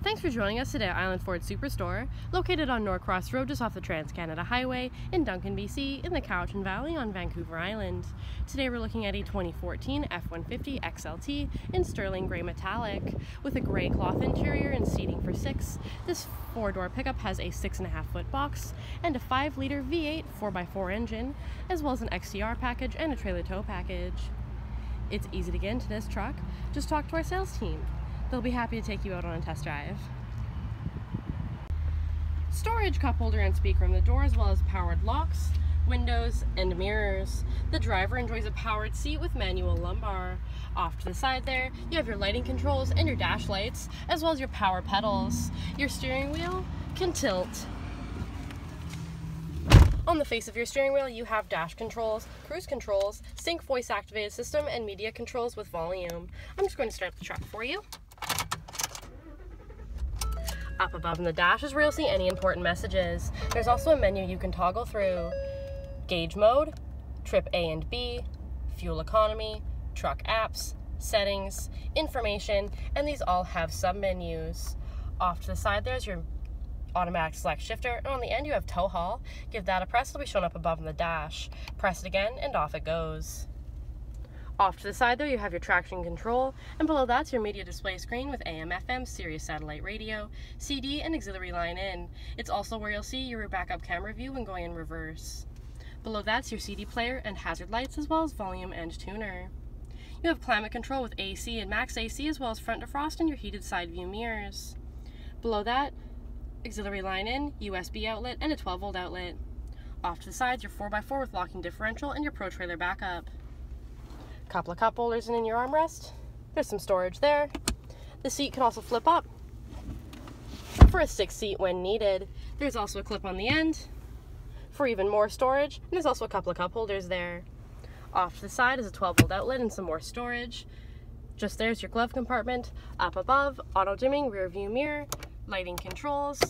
Thanks for joining us today at Island Ford Superstore, located on Norcross Road just off the Trans-Canada Highway in Duncan, BC, in the Cowichan Valley on Vancouver Island. Today we're looking at a 2014 F-150 XLT in sterling grey metallic. With a grey cloth interior and seating for six, this four-door pickup has a six and a half foot box and a 5-liter V8 4x4 engine, as well as an XTR package and a trailer tow package. It's easy to get into this truck. Just talk to our sales team. They'll be happy to take you out on a test drive. Storage cup holder and speaker in the door as well as powered locks, windows, and mirrors. The driver enjoys a powered seat with manual lumbar. Off to the side there, you have your lighting controls and your dash lights, as well as your power pedals. Your steering wheel can tilt. On the face of your steering wheel, you have dash controls, cruise controls, sync voice activated system, and media controls with volume. I'm just going to start the truck for you. Up above in the dash is where you'll see any important messages. There's also a menu you can toggle through. Gauge mode, trip A and B, fuel economy, truck apps, settings, information, and these all have sub-menus. Off to the side there's your automatic select shifter, and on the end you have tow haul. Give that a press, it'll be shown up above in the dash. Press it again, and off it goes. Off to the side there you have your traction control, and below that's your media display screen with AM, FM, Sirius satellite radio, CD, and auxiliary line in. It's also where you'll see your backup camera view when going in reverse. Below that's your CD player and hazard lights as well as volume and tuner. You have climate control with AC and max AC as well as front defrost and your heated side view mirrors. Below that, auxiliary line in, USB outlet, and a 12 volt outlet. Off to the sides, your 4x4 with locking differential and your Pro Trailer backup couple of cup holders and in your armrest. There's some storage there. The seat can also flip up for a six seat when needed. There's also a clip on the end for even more storage. And there's also a couple of cup holders there. Off to the side is a 12 volt outlet and some more storage. Just there's your glove compartment. Up above, auto dimming rear view mirror, lighting controls,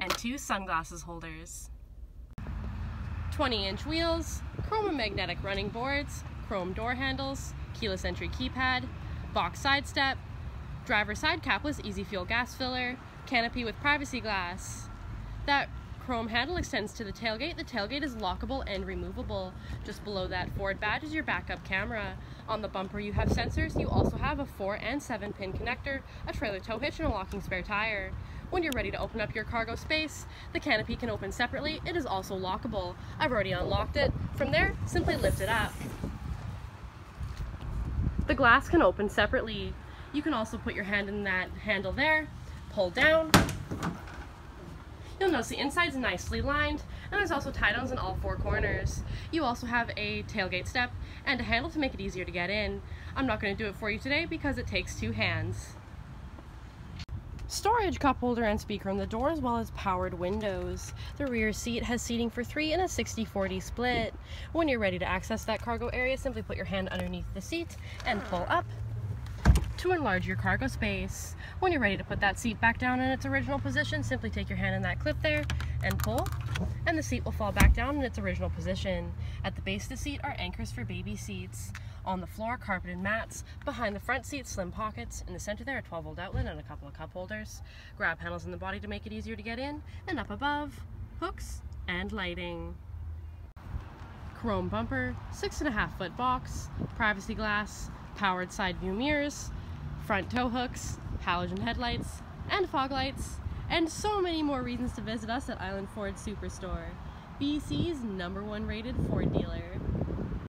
and two sunglasses holders. 20 inch wheels, chroma magnetic running boards, chrome door handles, keyless entry keypad, box side step, driver side capless easy fuel gas filler, canopy with privacy glass. That chrome handle extends to the tailgate. The tailgate is lockable and removable. Just below that Ford badge is your backup camera. On the bumper you have sensors. You also have a 4 and 7 pin connector, a trailer tow hitch, and a locking spare tire. When you're ready to open up your cargo space, the canopy can open separately. It is also lockable. I've already unlocked it. From there, simply lift it up. The glass can open separately. You can also put your hand in that handle there, pull down. You'll notice the inside's nicely lined, and there's also tie-downs in all four corners. You also have a tailgate step and a handle to make it easier to get in. I'm not going to do it for you today because it takes two hands storage cup holder and speaker on the door as well as powered windows. The rear seat has seating for three in a 60-40 split. When you're ready to access that cargo area, simply put your hand underneath the seat and pull up to enlarge your cargo space. When you're ready to put that seat back down in its original position, simply take your hand in that clip there and pull, and the seat will fall back down in its original position. At the base of the seat are anchors for baby seats. On the floor, carpeted mats. Behind the front seat, slim pockets. In the center there, a 12 volt outlet and a couple of cup holders. Grab handles in the body to make it easier to get in. And up above, hooks and lighting. Chrome bumper, six and a half foot box, privacy glass, powered side view mirrors, front tow hooks, halogen headlights, and fog lights, and so many more reasons to visit us at Island Ford Superstore, BC's number one rated Ford dealer.